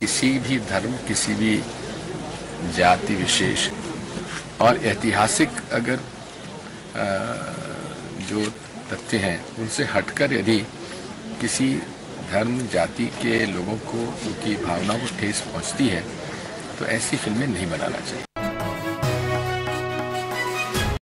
किसी भी धर्म, किसी भी जाति विशेष और ऐतिहासिक अगर जो तथ्य हैं, उनसे हटकर यदि किसी धर्म, जाति के लोगों को उनकी भावनाओं को ठेस पहुँचती है तो ऐसी फ़िल्में नहीं बनाना चाहिए।